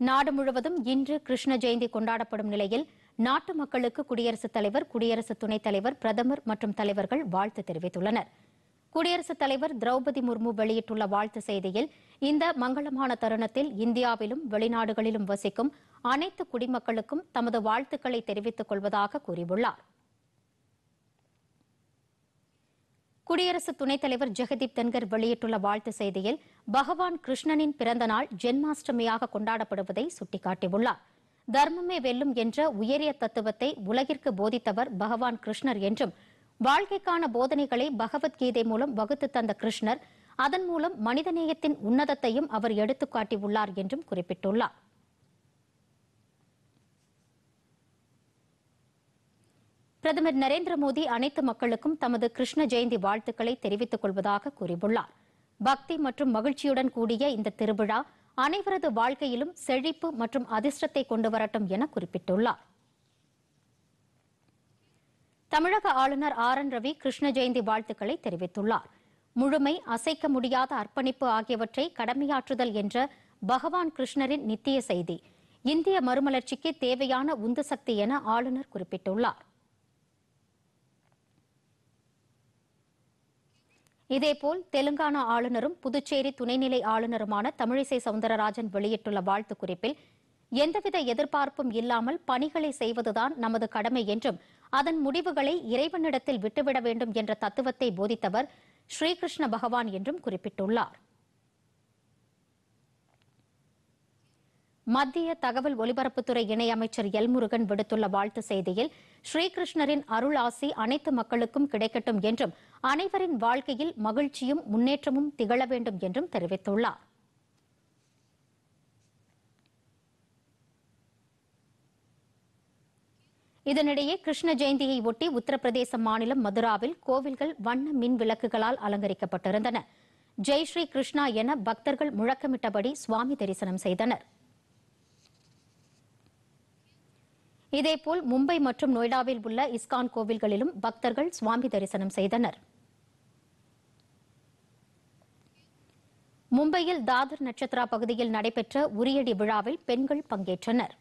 நாடு முழுவதும் இன்று கிருஷ்ண ஜெயந்தி கொண்டாடப்படும் நிலையில் நாட்டு மக்களுக்கு குடியரசுத் தலைவர் குடியரசு துணைத் தலைவர் பிரதமர் மற்றும் தலைவர்கள் வாழ்த்து தெரிவித்துள்ளனர். குடியரசுத் தலைவர் திரௌபதி முர்மு வெளியிட்டுள்ள வாழ்த்து செய்தியில் இந்த மங்களமான தருணத்தில் இந்தியாவிலும் வெளிநாடுகளிலும் வசிக்கும் அனைத்து குடிமக்களுக்கும் தமது வாழ்த்துக்களை தெரிவித்துக் கொள்வதாக கூறியுள்ளார். குடியரசு துணைத் தலைவர் ஜெகதீப் தன்கர் வெளியிட்டுள்ள வாழ்த்து செய்தியில் பகவான் கிருஷ்ணனின் பிறந்த நாள் ஜென்மாஷ்டமியாக கொண்டாடப்படுவதை சுட்டிக்காட்டியுள்ளார். தர்மமே வெல்லும் என்ற உயரிய தத்துவத்தை உலகிற்கு போதித்தவர் பகவான் கிருஷ்ணர் என்றும் வாழ்க்கைக்கான போதனைகளை பகவத்கீதை மூலம் வகுத்து தந்த கிருஷ்ணர் அதன் மூலம் மனிதநேயத்தின் உன்னதத்தையும் அவர் எடுத்துக்காட்டியுள்ளார் என்றும் குறிப்பிட்டுள்ளார். பிரதமர் நரேந்திர மோடி அனைத்து மக்களுக்கும் தமது கிருஷ்ண ஜெயந்தி வாழ்த்துக்களை தெரிவித்துக் கொள்வதாக கூறியுள்ளார். பக்தி மற்றும் மகிழ்ச்சியுடன் கூடிய இந்த திருவிழா அனைவரது வாழ்க்கையிலும் செழிப்பு மற்றும் அதிர்ஷ்டத்தை கொண்டு வரட்டும் என குறிப்பிட்டுள்ளார். தமிழக ஆளுநர் ஆர் என் ரவி கிருஷ்ண ஜெயந்தி வாழ்த்துக்களை தெரிவித்துள்ளார். முழுமை அசைக்க முடியாத அர்ப்பணிப்பு ஆகியவற்றை கடமையாற்றுதல் என்ற பகவான் கிருஷ்ணரின் நித்திய செய்தி. இந்திய மறுமலர்ச்சிக்கு தேவையான உந்து சக்தி என ஆளுநர் குறிப்பிட்டுள்ளார். இதேபோல் தெலுங்கானா ஆளுநரும் புதுச்சேரி துணைநிலை ஆளுநருமான தமிழிசை சவுந்தரராஜன் வெளியிட்டுள்ள வாழ்த்து குறிப்பில் எந்தவித எதிர்பார்ப்பும் இல்லாமல் பணிகளை செய்வதுதான் நமது கடமை என்றும் அதன் முடிவுகளை இறைவனிடத்தில் விட்டுவிட வேண்டும் என்ற தத்துவத்தை போதித்தவர் ஸ்ரீகிருஷ்ண பகவான் என்றும் குறிப்பிட்டுள்ளார். மத்திய தகவல் ஒலிபரப்புத்துறை இணையமைச்சர் எல் முருகன் விடுத்துள்ள வாழ்த்து செய்தியில் ஸ்ரீகிருஷ்ணரின் அருள் ஆசி அனைத்து மக்களுக்கும் கிடைக்கட்டும் என்றும் அனைவரின் வாழ்க்கையில் மகிழ்ச்சியும் முன்னேற்றமும் திகழ வேண்டும் என்றும் தெரிவித்துள்ளார். இதனிடையே கிருஷ்ண ஜெயந்தியை ஒட்டி உத்தரப்பிரதேச மாநிலம் மதுராவில் கோவில்கள் வண்ண மின் விளக்குகளால் அலங்கரிக்கப்பட்டிருந்தன. ஜெய் ஸ்ரீ கிருஷ்ணா என பக்தர்கள் முழக்கமிட்டபடி சுவாமி தரிசனம் செய்தனர். இதேபோல் மும்பை மற்றும் நொய்டாவில் உள்ள இஸ்கான் கோவில்களிலும் பக்தர்கள் சுவாமி தரிசனம் செய்தனர். மும்பையில் தாதர் நட்சத்திரா பகுதியில் நடைபெற்ற உரியடி விழாவில் பெண்கள் பங்கேற்றனர்.